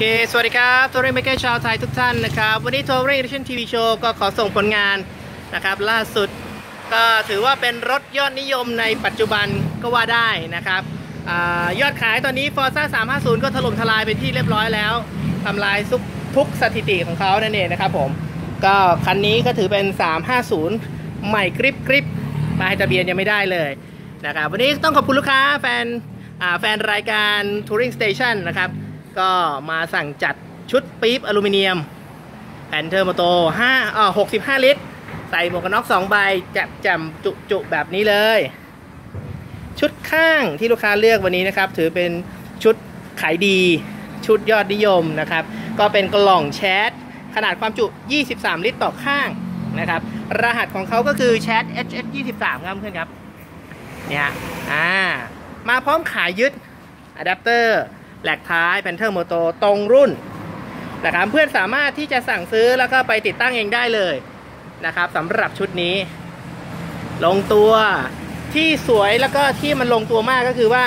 เค สวัสดีครับ touring maker ชาวไทยทุกท่านนะครับ วันนี้ทัวริงดิชั่นทีวีโชว์ก็ขอส่งผลงานนะครับ ล่าสุดก็ถือว่าเป็นรถยอดนิยมในปัจจุบันก็ว่าได้นะครับยอดขายตอนนี้ Forza 350 ก็ถล่มทลายเป็นที่เรียบร้อยแล้วทำลายทุกทุกสถิติของเขานั่นเองนะครับผม ก็คันนี้ก็ถือเป็น 350 ใหม่กริบกริบป้ายทะเบียนยังไม่ได้เลยนะครับ วันนี้ต้องขอบคุณลูกค้าแฟนแฟนรายการ Touring Station นะครับ ก็มาสั่งจัดชุดปี๊บอลูมิเนียม แผ่นเทอร์โมโต5อ่า65 ลิตร ใส่หมวกกันน็อก2ใบแจบจำจุจุแบบนี้เลย ชุดข้างที่ลูกค้าเลือกวันนี้นะครับ ถือเป็นชุดขายดี ชุดยอดนิยมนะครับ ก็เป็นกล่องแชทขนาดความจุ 23 ลิตรต่อข้างนะครับ รหัสของเขาก็คือแชท HS 23ครับเพื่อนครับ เนี่ย อ่า มาพร้อมขายึดอะแดปเตอร์ rack ท้ายแพนเทอร์โมโตตรงรุ่นนะครับเพื่อนสามารถที่จะสั่งซื้อแล้วก็ไปติดตั้งเองได้เลยนะครับสำหรับชุดนี้ ลงตัวที่สวยแล้วก็ที่มันลงตัวมากก็คือว่า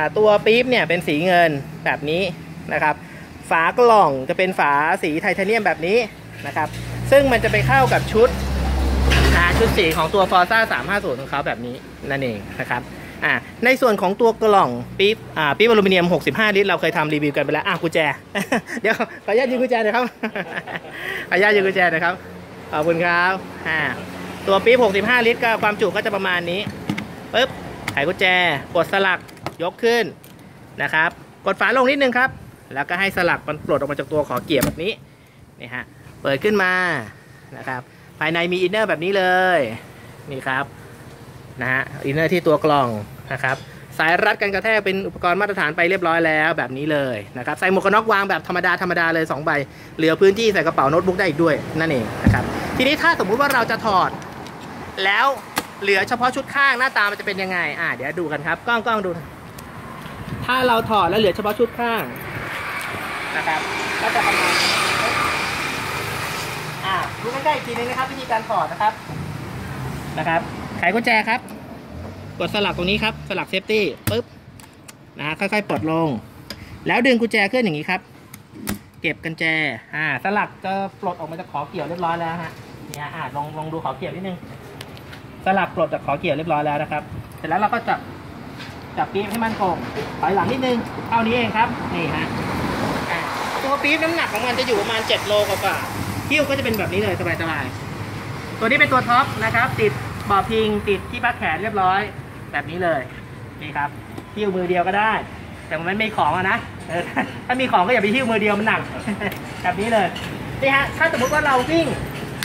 าตัวปี๊บเนี่ยเป็นสีเงินแบบนี้นะครับ ฝากล่องจะเป็นฝาสีไทเทเนียมแบบนี้นะครับ ซึ่งมันจะไปเข้ากับชุดชุดสีของตัว Forza 350 ของเขาแบบนี้นั่นเองนะครับ อ่าในส่วนของตัวกล่องปี๊บอ่าปี๊บอลูมิเนียม 65 ลิตรเราเคยทำรีวิวกันไปแล้วอะกุญแจ เดี๋ยวขออนุญาตยืมกุญแจน่อยครับขออนุญาตยืมกุญแจน่อยครับขอบคุณครับอ่าตัวปี๊บ65 ลิตรก็ความจุก็จะประมาณนี้ปึ๊บไขกุญแจกดสลักยกขึ้นนะครับ กดฝาลงนิดนึงครับ แล้วก็ให้สลักมันปลดออกมาจากตัวขอเกี่ยวแบบนี้นี่ฮะเปิดขึ้นมานะครับ ภายในมี inner แบบนี้เลยนี่ครับ นะฮะ inner ที่ตัวกล่องนะครับสายรัดกันกระแทกเป็นอุปกรณ์มาตรฐานไปเรียบร้อยแล้วแบบนี้เลยนะครับใส่หมวกกันน็อกวางแบบธรรมดาธรรมดาเลย2ใบเหลือพื้นที่ใส่กระเป๋าโน้ตบุ๊กได้อีกด้วยนั่นเองนะครับทีนี้ถ้าสมมุติว่าเราจะถอด แล้วเหลือเฉพาะชุดข้างหน้าตามันจะเป็นยังไงอ่าเดี๋ยวดูกันครับกล้องกล้องดู ถ้าเราถอดแล้วเหลือเฉพาะชุดข้างนะครับก็จะประมาณอ่าดูใกล้ๆอีกทีนึงนะครับวิธีการถอดนะครับนะครับ ไขกุญแจครับ กดสลักตรงนี้ครับ สลัก safety ปุ๊บนะฮะค่อยๆปลดลง แล้วดึงกุญแจขึ้นอย่างนี้ครับ เก็บกุญแจ อ่า สลักจะปลดออกมาจากขอเกี่ยวเรียบร้อยแล้วฮะเนี่ฮะอ่าลองลองดูขอเกี่ยวนิดนึง สลักปลดจากขอเกี่ยวเรียบร้อยแล้วนะครับ เสร็จแล้วเราก็จับจับปี๊บให้มันคงถอยหลังนิดนึงเท่านี้เองครับ นี่ฮะตัวปี๊บน้ำหนักของมันจะอยู่ประมาณ7โลกว่าๆหิ้วก็จะเป็นแบบนี้เลยสบายๆ ตัวนี้เป็นตัวท็อปนะครับ ติด บาะพิงติดที่บักแขนเรียบร้อย แบบนี้เลยนี่ครับหิ้วมือเดียวก็ได้ แต่มันไม่มีของอะนะเออถ้ามีของก็อย่าไปหิ้วมือเดียวมันหนักแบบนี้เลยนี่ฮะถ้าสมมติว่าเราวิ่ง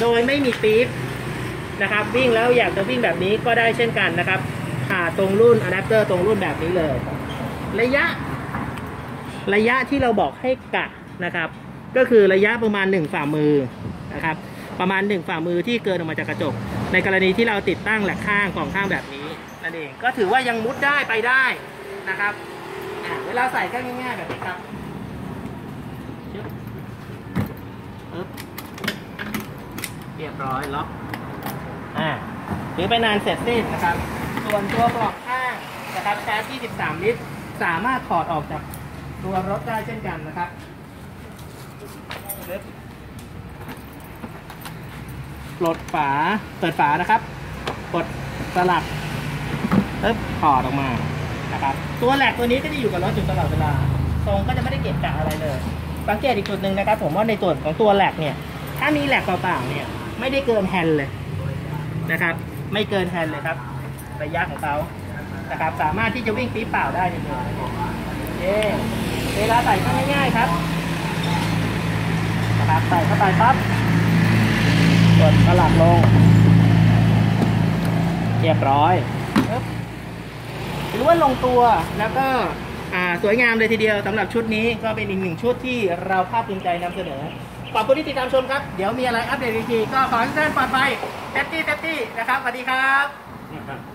โดยไม่มีปี๊บนะครับวิ่งแล้วอยากจะวิ่งแบบนี้ก็ได้เช่นกันนะครับหาตรงรุ่นอะแดปเตอร์ตรงรุ่นแบบนี้เลย ระยะ ระยะที่เราบอกให้กะนะครับ ก็คือระยะประมาณ1ฝ่ามือนะครับ ประมาณ 1 ฝ่ามือที่เกินออกมาจากกระจก ในกรณีที่เราติดตั้งแหลกข้างกล่องข้างแบบนี้นั่นเองก็ถือว่ายังมุดได้ไปได้นะครับเวลาใส่ก็ง่ายๆแบบนี้ครับเรียบร้อยล็อกอ่าหรือไปนานเสร็จสิ้นนะครับ ส่วนตัวกล่องข้างนะครับแชร์23 ลิตร สามารถถอดออกจากตัวรถได้เช่นกันนะครับ ปลดฝา เปิดฝานะครับกดสลักปึ๊บถอดออกมานะครับตัวแหลกตัวนี้ก็จะอยู่กับรถอยู่ตลอดเวลาทรงก็จะไม่ได้เก็บกะอะไรเลย สังเกตอีกจุดหนึ่งนะครับ ผมว่าในส่วนของตัวแร็คเนี่ย ถ้ามีแร็คเปล่าๆเนี่ย ไม่ได้เกินแฮนด์เลยนะครับ ไม่เกินแฮนด์เลยครับระยะของเขานะครับ สามารถที่จะวิ่งปี๊บเปล่าได้เลยเย้เวลาใส่ก็ง่ายๆครับนะครับใส่เข้าไปปั๊บ กดสลักลง เรียบร้อยปึ๊บถือว่าลงตัวแล้วก็อ่าสวยงามเลยทีเดียวสำหรับชุดนี้ก็เป็นอีกหนึ่งชุดที่เราภาคภูมิใจนำเสนอขอบคุณที่ติดตามชมครับ เดี๋ยวมีอะไรอัปเดตอีกทีก็ขอให้ทุกท่านปลอดภัย safety safety นะครับสวัสดีครับ